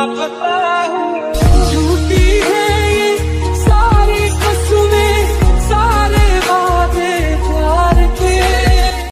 up above.